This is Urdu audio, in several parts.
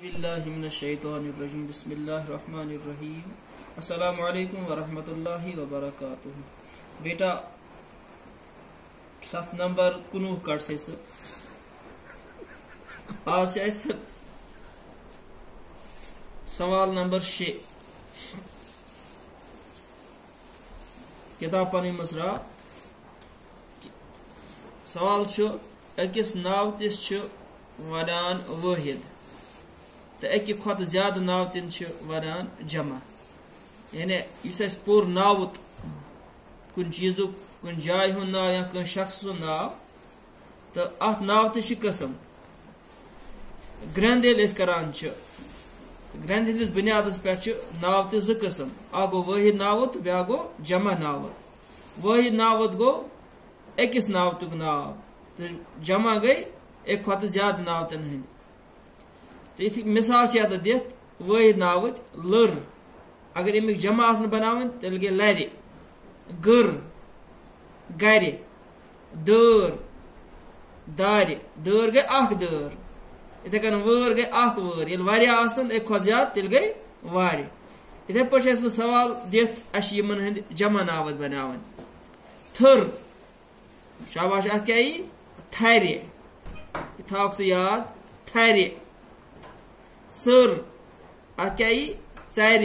باللہ من الشیطان الرجیم بسم اللہ الرحمن الرحیم السلام علیکم ورحمۃ اللہ وبرکاتہ بیٹا، صف نمبر کنوہ کٹ سے سہ آج سے اس سوال نمبر شے. کتاب پنی مسرا. سوال چھو اکس ناو تس چھو، ونان واحد تو اکہ کھت زیادہ ناو تن ونان جمع۔ یعنی اس اس پور ناوت، کن چیز کن جائے ہند ناو یا کن شخص سن ناو، تو ات ناو تہ قسم۔ گرند یل کران گرند ہندس بنیاد پہ ناو تہ ز قسم۔ اہ گو واحد ناوت بیا گو جمع ناوت۔ واحد ناوت گو اکس ناوتک ناو تو جمع گئی، ایک کھت زیادہ ناوتن ہند مثال ات دت واحد ناوت، لر۔ اگر امیک جمع آن بنا تیل گئی لر گر گر دور دار دور گئی اخ دور۔ اتھے کن وور گئی اخ وور یل یعنی واریاہ آسن، ایک کھت زیادہ تیل گئی وار اتھے پٲٹھۍ چھس بہٕ سوال دِتھ اَسہِ چھِ یِمن ہٕنٛدۍ جمع ناوت بناوان تھٔر۔ شاباش اتھ کیٛاہ یی تھرِ یہِ تھاوکھ ژٕ یاد تھرِ ژر ات کیا یی ژرِ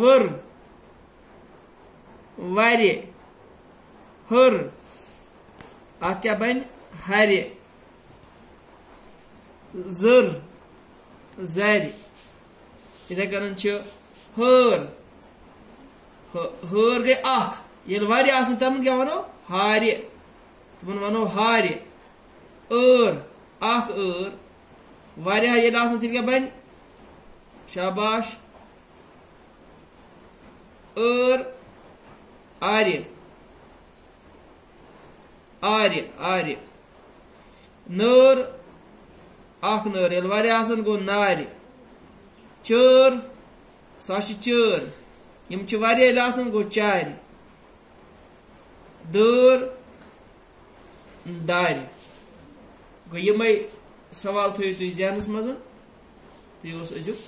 ور ور ہر ات کیا بن ہر زر زر اتھے کن ہر ہر گئی اخ یل یعنی واریاہ آسن تمن کیا ونو ہارِ تمن ونو ہارِ ٲر ٲر واریاہ ییٚلہِ آسان تیٚلہِ کیٛاہ بَنہِ شاباش ٲر آرِ آرِ آرِ نٲر اکھ نٲر ییٚلہِ یعنی واریاہ آسان گوٚو نارِ چٲر سۄ چھِ چٲر یِم چھِ واریاہ ییٚلہِ آسان گوٚو چارِ دٲر دارِ گوٚو یِمے સવાલ થયો તો એ જાણસ મજન તેવો સજુક